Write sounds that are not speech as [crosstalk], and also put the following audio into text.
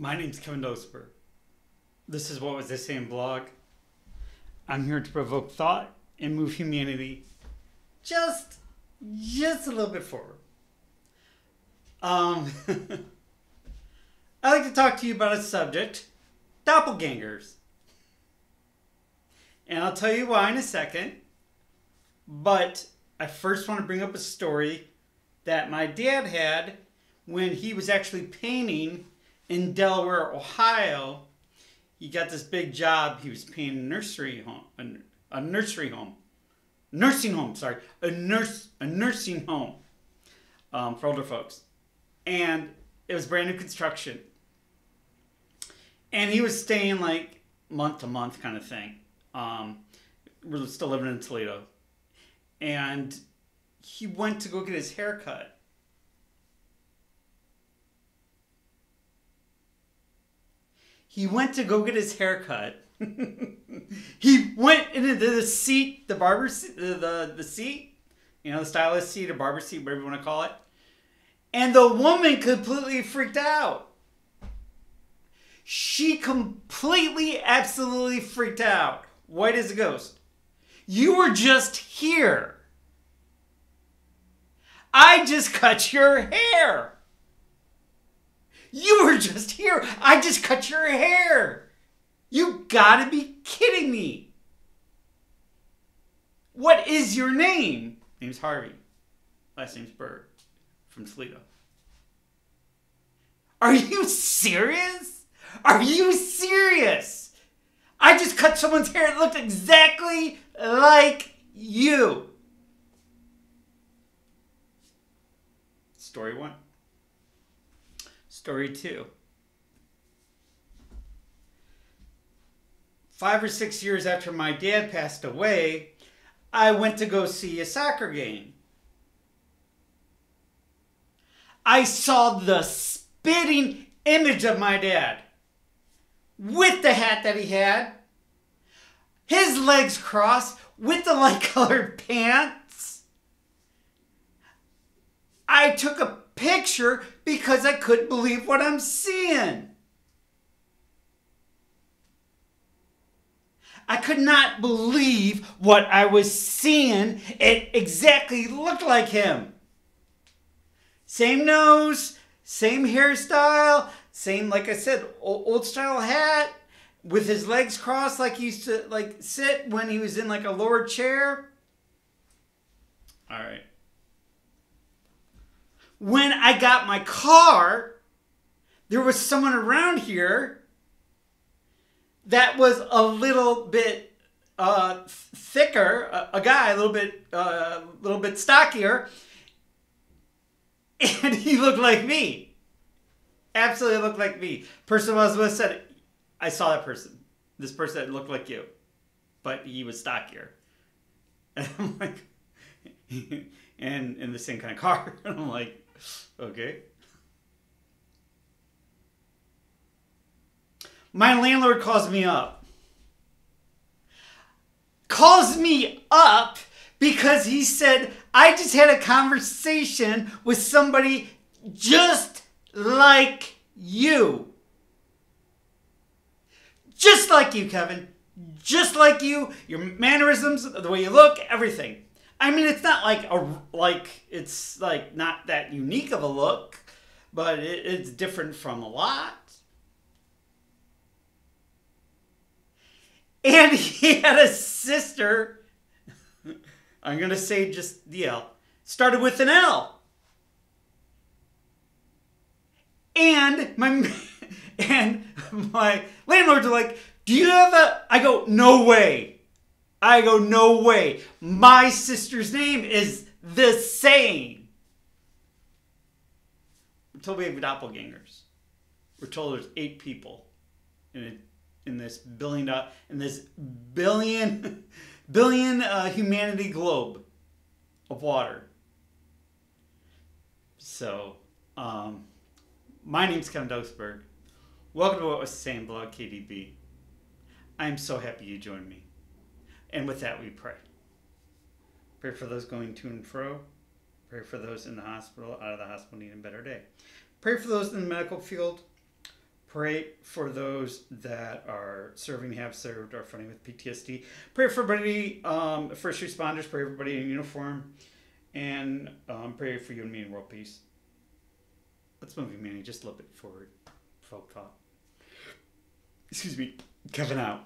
My name's Kevin Douglas Berg. This is What Was I Saying blog. I'm here to provoke thought and move humanity just, just a little bit forward. Um, [laughs] I like to talk to you about a subject, doppelgangers. And I'll tell you why in a second. But I first want to bring up a story that my dad had when he was actually painting in Delaware, Ohio. He got this big job. He was paying a nursery home, a, a nursery home, nursing home. Sorry, a nurse, a nursing home um, for older folks, and it was brand new construction. And he was staying like month to month kind of thing. Um, we're still living in Toledo, and he went to go get his hair cut. He went to go get his hair cut. [laughs] he went into the seat, the barber seat, the, the, the seat, you know, the stylist seat or barber seat, whatever you want to call it. And the woman completely freaked out. She completely, absolutely freaked out. White as a ghost. You were just here. I just cut your hair. You were just here. I just cut your hair. You gotta be kidding me. What is your name? Name's Harvey. Last name's Berg from Toledo. Are you serious? Are you serious? I just cut someone's hair that looked exactly like you. Story one. Story two. Five or six years after my dad passed away, I went to go see a soccer game. I saw the spitting image of my dad with the hat that he had, his legs crossed, with the [laughs] light colored pants. I took a picture because I couldn't believe what I'm seeing. I could not believe what I was seeing. It exactly looked like him. Same nose, same hairstyle, same, like I said, old style hat with his legs crossed like he used to like sit when he was in like a lower chair. All right. When I got my car, there was someone around here that was a little bit uh, thicker, a, a, guy a little bit a uh, little bit stockier, [laughs] and he looked like me. Absolutely looked like me. Person I was with said, "I saw that person. This person looked like you, but he was stockier." [laughs] And I'm like, [laughs] and in the same kind of car, and I'm like, [laughs] okay. My landlord calls me up. Calls me up because he said, I just had a conversation with somebody just like you. Just like you, Kevin. Just like you, your mannerisms, the way you look, everything. I mean, it's not like a like it's like not that unique of a look, but it, it's different from a lot. And [laughs] he had a sister. [laughs] I'm gonna say just the L. Started with an L. And my [laughs] and my landlords are like, "Do you have a?" I go, "No way." I go, no way. My sister's name is the same. We're told we have doppelgangers. We're told there's eight people in in this billion dollar in this billion [laughs] billion uh, humanity globe of water. So, um, my name's Kevin Douglas Berg. Welcome to What Was same Blog KDB. I'm so happy you joined me. And with that, we pray. Pray for those going to and fro. Pray for those in the hospital, out of the hospital, needing a better day. Pray for those in the medical field. Pray for those that are serving, have served, or fighting with PTSD. Pray for everybody, um, first responders. Pray for everybody in uniform, and um, pray for you and me in world peace. Let's move you, Manny just a little bit forward. Folk thought. Excuse me, Kevin out.